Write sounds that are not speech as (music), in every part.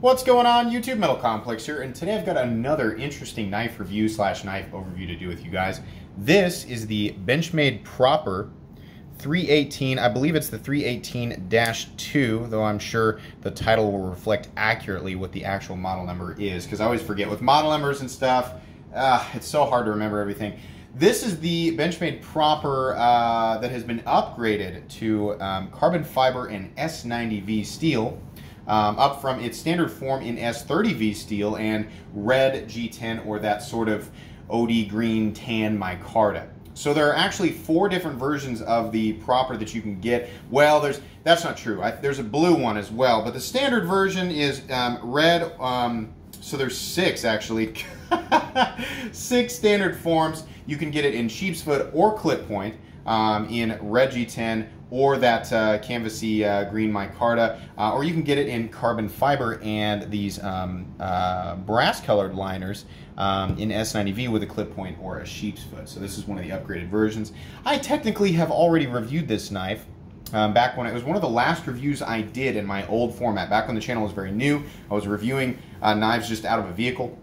What's going on YouTube Metal Complex here and today I've got another interesting knife review slash knife overview to do with you guys. This is the Benchmade Proper 318, I believe it's the 318-2, though I'm sure the title will reflect accurately what the actual model number is because I always forget with model numbers and stuff, uh, it's so hard to remember everything. This is the Benchmade Proper uh, that has been upgraded to um, carbon fiber and S90V steel um, up from its standard form in S30V steel and red G10 or that sort of OD green tan micarta. So there are actually four different versions of the proper that you can get. Well, there's that's not true. I, there's a blue one as well, but the standard version is um, red. Um, so there's six actually, (laughs) six standard forms. You can get it in sheep's foot or clip point um, in red G10 or that uh, canvasy uh, green micarta, uh, or you can get it in carbon fiber and these um, uh, brass colored liners um, in S90V with a clip point or a sheep's foot. So this is one of the upgraded versions. I technically have already reviewed this knife um, back when it was one of the last reviews I did in my old format. Back when the channel was very new, I was reviewing uh, knives just out of a vehicle.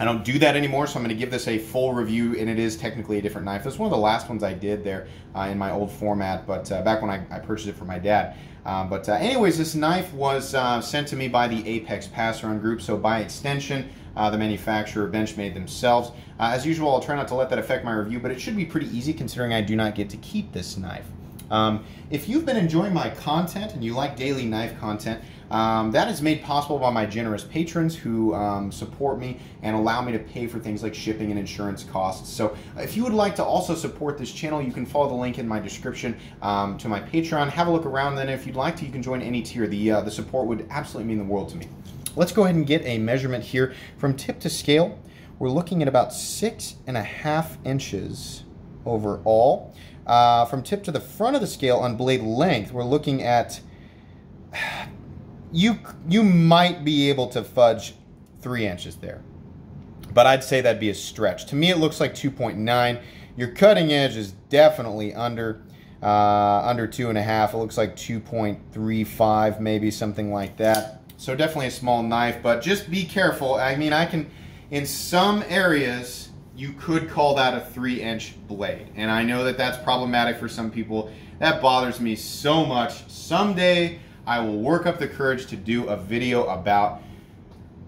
I don't do that anymore, so I'm going to give this a full review, and it is technically a different knife. This is one of the last ones I did there uh, in my old format, but uh, back when I, I, purchased it for my dad. Um, but uh, anyways, this knife was uh, sent to me by the Apex Pass-Around Group, so by extension, uh, the manufacturer Benchmade themselves. Uh, as usual, I'll try not to let that affect my review, but it should be pretty easy considering I do not get to keep this knife. Um, if you've been enjoying my content and you like daily knife content, um, that is made possible by my generous patrons who um, support me and allow me to pay for things like shipping and insurance costs. So if you would like to also support this channel, you can follow the link in my description um, to my Patreon. Have a look around. Then if you'd like to, you can join any tier. The, uh, the support would absolutely mean the world to me. Let's go ahead and get a measurement here from tip to scale. We're looking at about six and a half inches overall. Uh, from tip to the front of the scale on blade length, we're looking at you you might be able to fudge three inches there. But I'd say that'd be a stretch. To me, it looks like 2.9. Your cutting edge is definitely under uh, under two and a half. It looks like 2.35, maybe something like that. So definitely a small knife, but just be careful. I mean, I can, in some areas, you could call that a three inch blade. And I know that that's problematic for some people. That bothers me so much. Someday, I will work up the courage to do a video about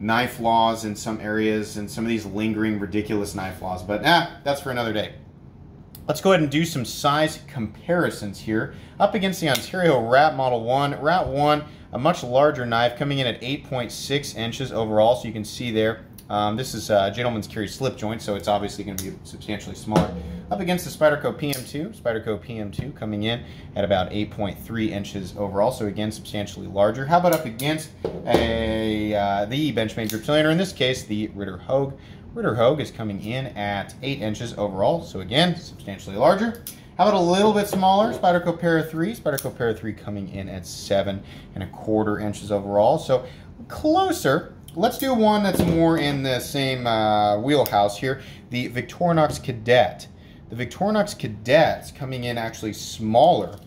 knife laws in some areas and some of these lingering ridiculous knife laws. But ah, that's for another day. Let's go ahead and do some size comparisons here. Up against the Ontario Rat Model 1. Rat 1, a much larger knife coming in at 8.6 inches overall, so you can see there um, this is a gentleman's carry slip joint, so it's obviously going to be substantially smaller. Up against the Spyderco PM2, Spyderco PM2 coming in at about 8.3 inches overall, so again, substantially larger. How about up against a uh, the Benchmade Griptilian, in this case, the Ritter Hogue. Ritter Hogue is coming in at 8 inches overall, so again, substantially larger. How about a little bit smaller, Spyderco Para 3, Spyderco Para 3 coming in at 7 and a quarter inches overall, so closer Let's do one that's more in the same uh, wheelhouse here, the Victorinox Cadet. The Victorinox Cadet's coming in actually smaller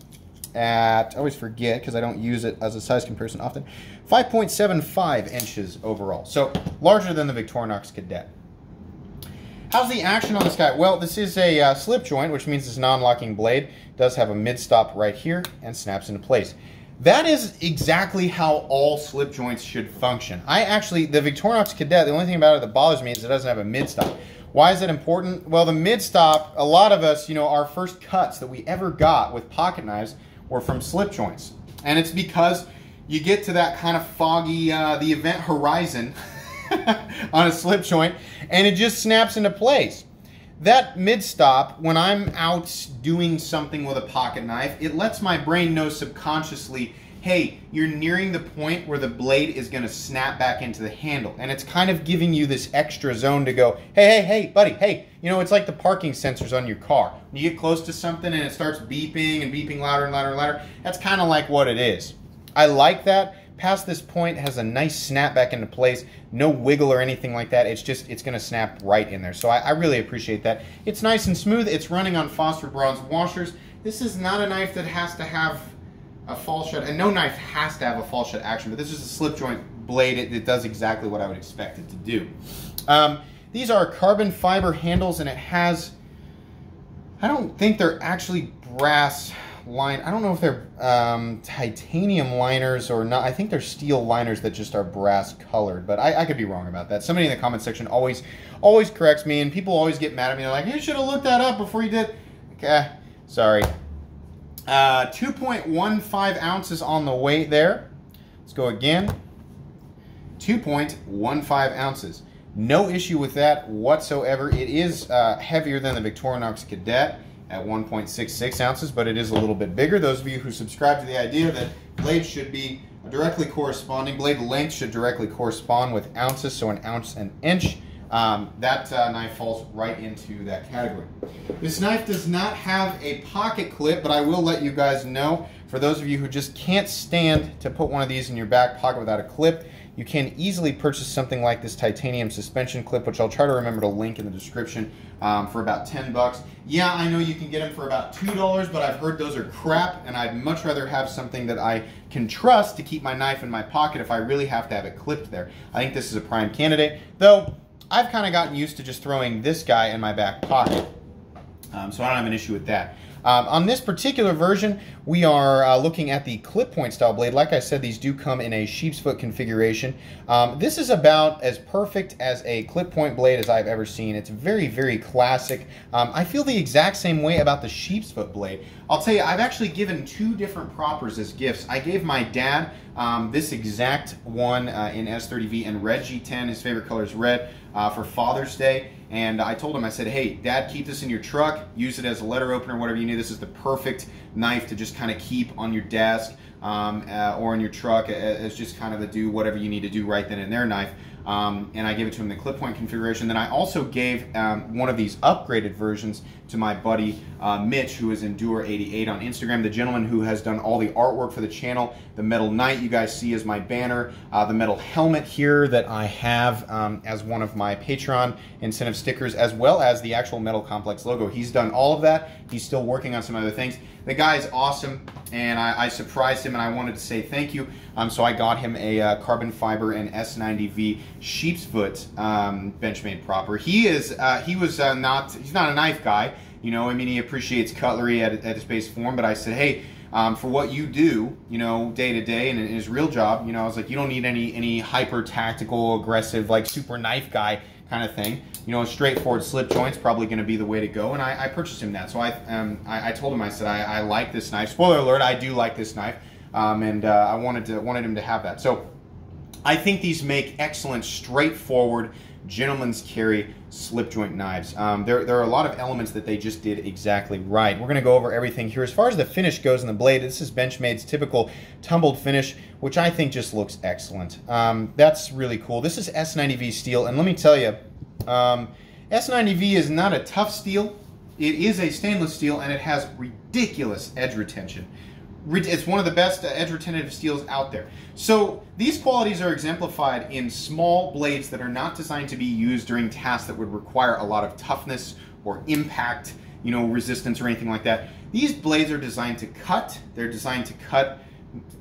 at, I always forget because I don't use it as a size comparison often, 5.75 inches overall. So larger than the Victorinox Cadet. How's the action on this guy? Well, this is a uh, slip joint, which means it's non-locking blade. It does have a mid-stop right here and snaps into place. That is exactly how all slip joints should function. I actually, the Victorinox Cadet, the only thing about it that bothers me is it doesn't have a mid-stop. Why is it important? Well, the mid-stop, a lot of us, you know, our first cuts that we ever got with pocket knives were from slip joints. And it's because you get to that kind of foggy, uh, the event horizon (laughs) on a slip joint, and it just snaps into place that mid stop, when I'm out doing something with a pocket knife, it lets my brain know subconsciously, hey, you're nearing the point where the blade is going to snap back into the handle. And it's kind of giving you this extra zone to go, hey, hey, hey, buddy, hey. You know, it's like the parking sensors on your car. When you get close to something and it starts beeping and beeping louder and louder and louder, that's kind of like what it is. I like that past this point has a nice snap back into place. No wiggle or anything like that. It's just it's going to snap right in there. So I, I, really appreciate that. It's nice and smooth. It's running on phosphor bronze washers. This is not a knife that has to have a fall shut, and no knife has to have a fall shut action, but this is a slip joint blade. It, it does exactly what I would expect it to do. Um, these are carbon fiber handles, and it has, I don't think they're actually brass line. I don't know if they're um, titanium liners or not. I think they're steel liners that just are brass colored, but I, I, could be wrong about that. Somebody in the comment section always, always corrects me, and people always get mad at me. They're like, "You should have looked that up before you did." Okay, sorry. Uh, 2.15 ounces on the weight there. Let's go again. 2.15 ounces. No issue with that whatsoever. It is uh, heavier than the Victorinox Cadet at 1.66 ounces, but it is a little bit bigger. Those of you who subscribe to the idea that blades should be directly corresponding, blade length should directly correspond with ounces, so an ounce an inch, um, that uh, knife falls right into that category. This knife does not have a pocket clip, but I will let you guys know, for those of you who just can't stand to put one of these in your back pocket without a clip, you can easily purchase something like this titanium suspension clip, which I'll try to remember to link in the description um, for about 10 bucks. Yeah, I know you can get them for about $2, but I've heard those are crap, and I'd much rather have something that I can trust to keep my knife in my pocket if I really have to have it clipped there. I think this is a prime candidate, though I've kind of gotten used to just throwing this guy in my back pocket, um, so I don't have an issue with that. Um, on this particular version, we are uh, looking at the clip point style blade. Like I said, these do come in a sheep's foot configuration. Um, this is about as perfect as a clip point blade as I've ever seen. It's very, very classic. Um, I feel the exact same way about the sheep's foot blade. I'll tell you, I've actually given two different Propers as gifts. I gave my dad um, this exact one uh, in S30V and red G10. His favorite color is red uh, for Father's Day. And I told him, I said, hey, dad, keep this in your truck, use it as a letter opener, whatever you need. This is the perfect knife to just kind of keep on your desk um, uh, or in your truck as just kind of to do whatever you need to do right then and there knife. Um, and I gave it to him the clip point configuration. Then I also gave um, one of these upgraded versions to my buddy uh, Mitch, who is Endure88 on Instagram, the gentleman who has done all the artwork for the channel. The metal knight you guys see as my banner, uh, the metal helmet here that I have um, as one of my Patreon incentive stickers, as well as the actual Metal Complex logo. He's done all of that. He's still working on some other things. The guy is awesome, and I, I surprised him, and I wanted to say thank you. Um, so I got him a uh, carbon fiber and S90V sheep's foot um, Benchmade Proper. He is uh, he was uh, not he's not a knife guy. You know, I mean, he appreciates cutlery at, at its base form, but I said, hey, um, for what you do, you know, day to day and in his real job, you know, I was like, you don't need any any hyper tactical, aggressive, like super knife guy kind of thing. You know, a straightforward slip joint's probably going to be the way to go, and I, I purchased him that. So I, um, I, I, told him, I said, I, I, like this knife. Spoiler alert, I do like this knife, um, and uh, I wanted to wanted him to have that. So I think these make excellent, straightforward, gentleman's carry slip joint knives. Um, there, there are a lot of elements that they just did exactly right. We're going to go over everything here. As far as the finish goes in the blade, this is Benchmade's typical tumbled finish, which I think just looks excellent. Um, that's really cool. This is S90V steel, and let me tell you, um, S90V is not a tough steel. It is a stainless steel, and it has ridiculous edge retention. It's one of the best uh, edge retentive steels out there. So these qualities are exemplified in small blades that are not designed to be used during tasks that would require a lot of toughness or impact, you know, resistance or anything like that. These blades are designed to cut. They're designed to cut,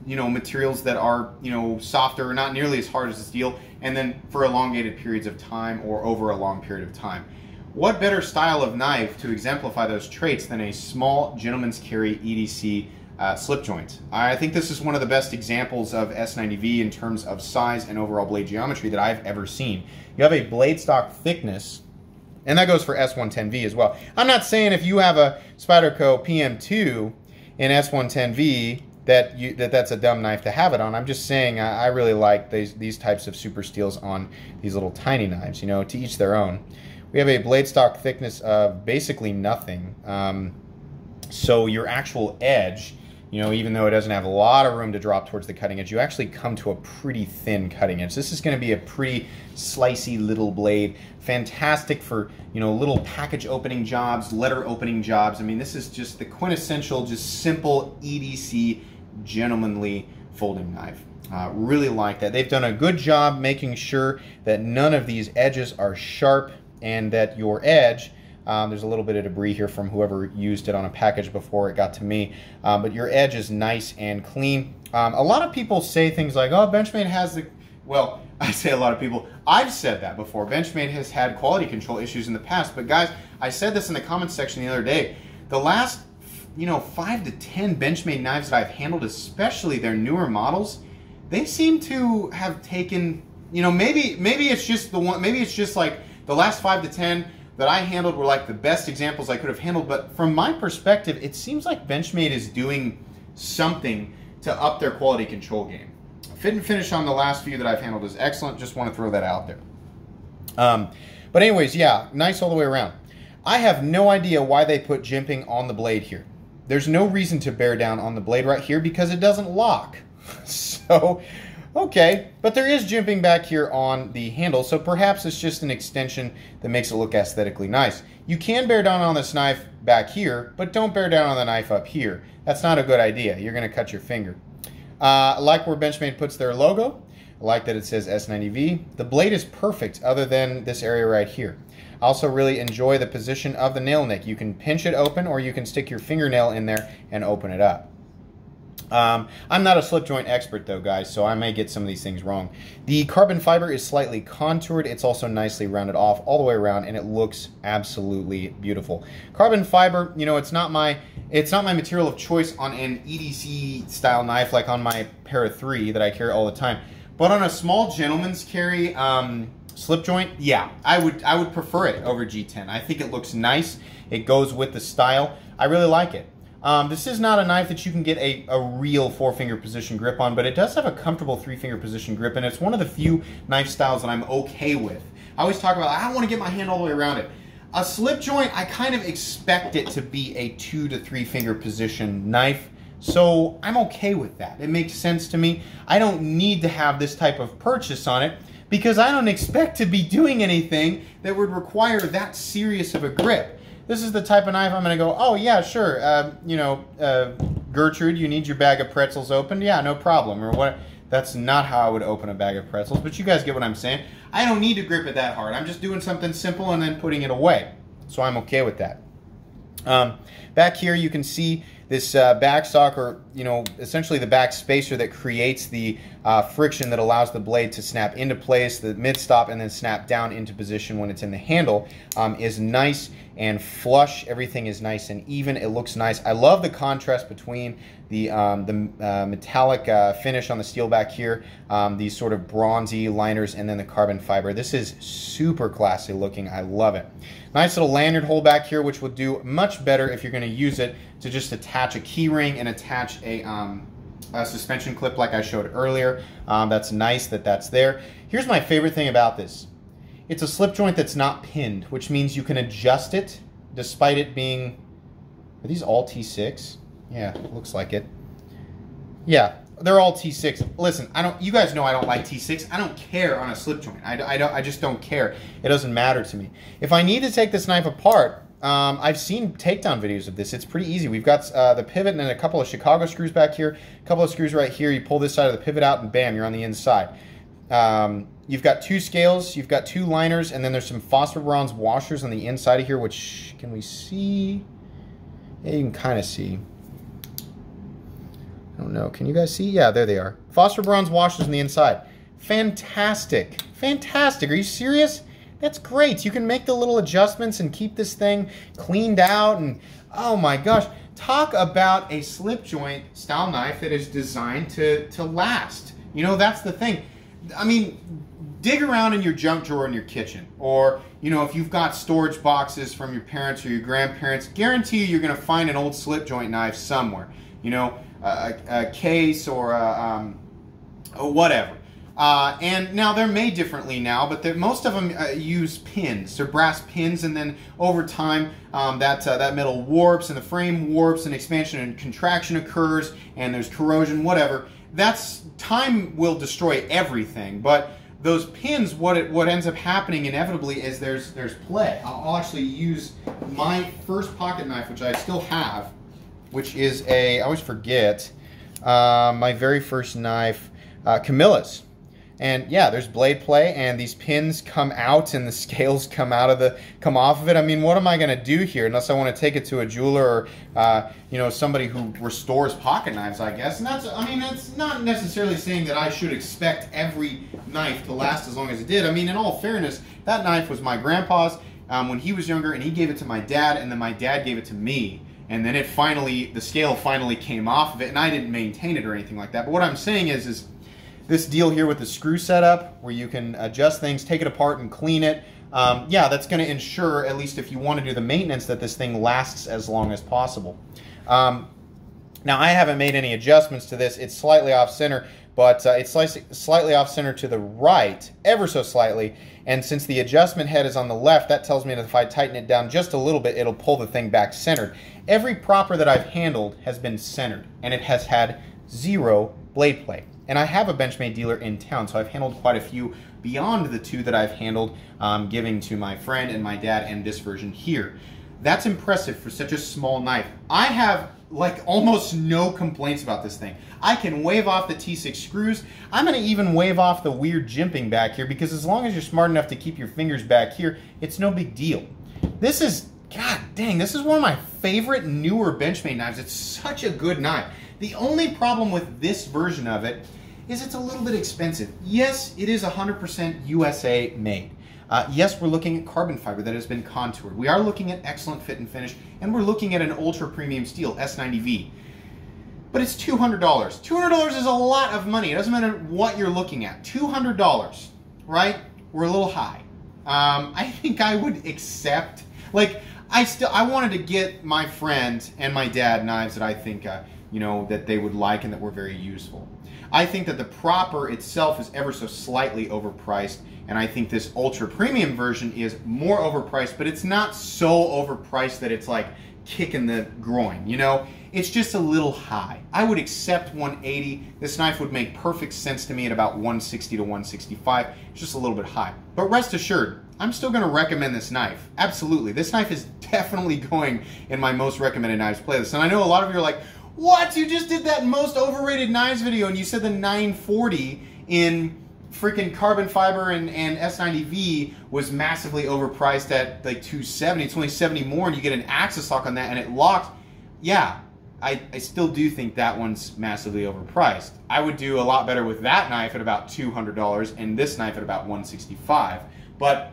you know, materials that are, you know, softer, or not nearly as hard as steel, and then for elongated periods of time or over a long period of time. What better style of knife to exemplify those traits than a small gentleman's carry EDC uh, slip joint. I think this is one of the best examples of S90V in terms of size and overall blade geometry that I've ever seen. You have a blade stock thickness, and that goes for S110V as well. I'm not saying if you have a Spyderco PM2 in S110V that you that that's a dumb knife to have it on. I'm just saying I, I really like these these types of super steels on these little tiny knives. You know, to each their own. We have a blade stock thickness of basically nothing. Um, so your actual edge you know, even though it doesn't have a lot of room to drop towards the cutting edge, you actually come to a pretty thin cutting edge. This is going to be a pretty slicey little blade. Fantastic for, you know, little package opening jobs, letter opening jobs. I mean, this is just the quintessential, just simple EDC gentlemanly folding knife. Uh, really like that. They've done a good job making sure that none of these edges are sharp and that your edge Um, there's a little bit of debris here from whoever used it on a package before it got to me. Um, but your edge is nice and clean. Um, a lot of people say things like, oh, Benchmade has the, well, (laughs) I say a lot of people, I've said that before. Benchmade has had quality control issues in the past. But guys, I said this in the comments section the other day. The last, you know, five to 10 Benchmade knives that I've handled, especially their newer models, they seem to have taken, you know, maybe maybe it's just the one, maybe it's just like the last five to 10 that I handled were like the best examples I could have handled. But from my perspective, it seems like Benchmade is doing something to up their quality control game. Fit and finish on the last few that I've handled is excellent. Just want to throw that out there. Um, but anyways, yeah, nice all the way around. I have no idea why they put jimping on the blade here. There's no reason to bear down on the blade right here because it doesn't lock. (laughs) so, okay, but there is jimping back here on the handle, so perhaps it's just an extension that makes it look aesthetically nice. You can bear down on this knife back here, but don't bear down on the knife up here. That's not a good idea. You're going to cut your finger. Uh, like where Benchmade puts their logo. I like that it says S90V. The blade is perfect other than this area right here. I also really enjoy the position of the nail nick. You can pinch it open or you can stick your fingernail in there and open it up. Um, I'm not a slip joint expert though, guys, so I may get some of these things wrong. The carbon fiber is slightly contoured. It's also nicely rounded off all the way around, and it looks absolutely beautiful. Carbon fiber, you know, it's not my it's not my material of choice on an EDC style knife like on my Para 3 that I carry all the time. But on a small gentleman's carry um, slip joint, yeah, I would I would prefer it over G10. I think it looks nice. It goes with the style. I really like it. Um, this is not a knife that you can get a, a real four finger position grip on, but it does have a comfortable three finger position grip, and it's one of the few knife styles that I'm okay with. I always talk about, I don't want to get my hand all the way around it. A slip joint, I kind of expect it to be a two to three finger position knife, so I'm okay with that. It makes sense to me. I don't need to have this type of purchase on it because I don't expect to be doing anything that would require that serious of a grip. This is the type of knife I'm going to go, oh, yeah, sure. Uh, you know, uh, Gertrude, you need your bag of pretzels opened? Yeah, no problem. Or what? That's not how I would open a bag of pretzels, but you guys get what I'm saying. I don't need to grip it that hard. I'm just doing something simple and then putting it away. So I'm okay with that. Um, back here, you can see this uh, backstock or you know essentially the back spacer that creates the uh, friction that allows the blade to snap into place the mid stop and then snap down into position when it's in the handle um, is nice and flush. Everything is nice and even. It looks nice. I love the contrast between the um, the uh, metallic uh, finish on the steel back here um, these sort of bronzy liners and then the carbon fiber. This is super classy looking. I love it. Nice little lanyard hole back here which will do much better if you're going to use it to just attach a keyring and attach a, um, a, suspension clip like I showed earlier. Um, that's nice that that's there. Here's my favorite thing about this. It's a slip joint that's not pinned, which means you can adjust it despite it being, are these all T6? Yeah, looks like it. Yeah, they're all T6. Listen, I don't. You guys know I don't like T6. I don't care on a slip joint. I, I don't. I just don't care. It doesn't matter to me. If I need to take this knife apart, um, I've seen takedown videos of this. It's pretty easy. We've got uh, the pivot and then a couple of Chicago screws back here, a couple of screws right here. You pull this side of the pivot out and bam, you're on the inside. Um, you've got two scales, you've got two liners, and then there's some phosphor bronze washers on the inside of here, which can we see? Yeah, you can kind of see. I don't know. Can you guys see? Yeah, there they are. Phosphor bronze washers on the inside. Fantastic. Fantastic. Are you serious? That's great. You can make the little adjustments and keep this thing cleaned out. And oh my gosh, talk about a slip joint style knife that is designed to, to last. You know, that's the thing. I mean, dig around in your junk drawer in your kitchen. Or, you know, if you've got storage boxes from your parents or your grandparents, guarantee you you're going to find an old slip joint knife somewhere. You know, a, a case or a, um, or whatever. Uh, and now they're made differently now, but most of them uh, use pins. They're brass pins, and then over time, um, that uh, that metal warps, and the frame warps, and expansion and contraction occurs, and there's corrosion, whatever. That's time will destroy everything, but those pins, what it what ends up happening inevitably is there's there's play. I'll, I'll actually use my first pocket knife, which I still have, which is a I always forget uh, my very first knife, uh, Camillus. And yeah, there's blade play, and these pins come out, and the (laughs) scales come out of the come off of it. I mean, what am I going to do here unless I want to take it to a jeweler or uh, you know somebody who restores pocket knives, I guess. And that's I mean, that's not necessarily saying that I should expect every knife to last as long as it did. I mean, in all fairness, that knife was my grandpa's um, when he was younger, and he gave it to my dad, and then my dad gave it to me. And then it finally, the scale finally came off of it, and I didn't maintain it or anything like that. But what I'm saying is, is this deal here with the screw setup where you can adjust things, take it apart and clean it. Um, yeah, that's going to ensure, at least if you want to do the maintenance, that this thing lasts as long as possible. Um, now, I haven't made any adjustments to this. It's slightly off center, but uh, it's slightly off center to the right, ever so slightly. And since the adjustment head is on the left, that tells me that if I tighten it down just a little bit, it'll pull the thing back centered. Every Proper that I've handled has been centered, and it has had zero blade play. And I have a Benchmade dealer in town, so I've handled quite a few beyond the two that I've handled, um, giving to my friend and my dad and this version here. That's impressive for such a small knife. I have like almost no complaints about this thing. I can wave off the T6 screws. I'm gonna even wave off the weird jimping back here because as long as you're smart enough to keep your fingers back here, it's no big deal. This is, god dang, this is one of my favorite newer Benchmade knives. It's such a good knife. The only problem with this version of it is it's a little bit expensive. Yes, it is 100% USA made. Uh, yes, we're looking at carbon fiber that has been contoured. We are looking at excellent fit and finish, and we're looking at an ultra premium steel, S90V. But it's $200. $200 is a lot of money. It doesn't matter what you're looking at. $200, right? We're a little high. Um, (laughs) I think I would accept, like, I still, I wanted to get my friend and my dad knives that I think, uh, you know, that they would like and that were very useful. I think that the proper itself is ever so slightly overpriced, and I think this ultra premium version is more overpriced, but it's not so overpriced that it's like kicking the groin, you know? It's just a little high. I would accept 180. This knife would make perfect sense to me at about 160 to 165. It's just a little bit high. But rest assured, I'm still gonna recommend this knife. Absolutely. This knife is (laughs) definitely going in my most recommended knives playlist. And I know a lot of you are like, what? You just did that most overrated knives video and you said the 940 in freaking carbon fiber and, and S90V was massively overpriced at like 270. It's only 70 more and you get an AXIS lock on that and it locks. Yeah, I, I still do think that one's massively overpriced. I would do a lot better with that knife at about $200 and this knife at about 165. But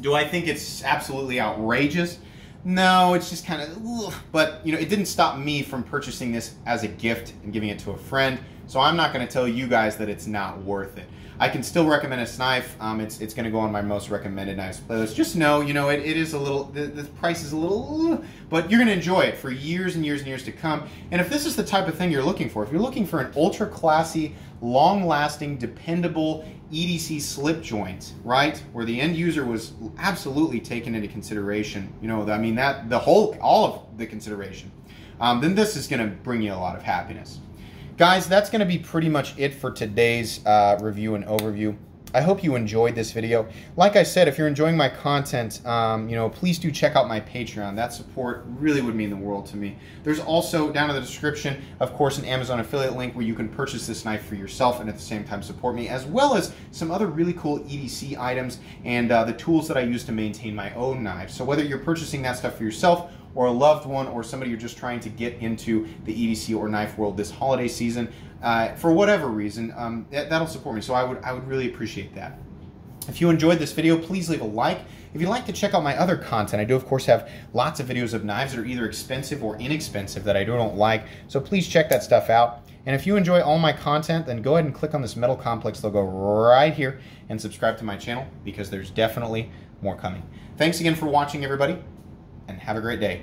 do I think it's absolutely outrageous? No, it's just kind of, but you know, it didn't stop me from purchasing this as a gift and giving it to a friend. So I'm not going to tell you guys that it's not worth it. I can still recommend this knife. Um, it's it's going to go on my most recommended knives playlist. Just know, you know, it, it is a little, the, the price is a little, but you're going to enjoy it for years and years and years to come. And if this is the type of thing you're looking for, if you're looking for an ultra classy, long lasting, dependable, EDC slip joint, right? Where the end user was absolutely taken into consideration. You know, I mean that the whole, all of the consideration. Um, then this is going to bring you a lot of happiness. Guys, that's going to be pretty much it for today's uh, review and overview. I hope you enjoyed this video. Like I said, if you're enjoying my content, um, you know, please do check out my Patreon. That support really would mean the world to me. There's also down in the description, of course, an Amazon affiliate link where you can purchase this knife for yourself and at the same time support me, as well as some other really cool EDC items and uh, the tools that I use to maintain my own knives. So whether you're purchasing that stuff for yourself or a loved one or somebody you're just trying to get into the EDC or knife world this holiday season, uh, for whatever reason, um, that, that'll support me. So I would, I would really appreciate that. If you enjoyed this video, please leave a like. If you'd like to check out my other content, I do of course have lots of videos of knives that are either expensive or inexpensive that I don't like, so please check that stuff out. And if you enjoy all my content, then go ahead and click on this metal complex logo right here and subscribe to my channel because there's definitely more coming. Thanks again for watching, everybody, and have a great day.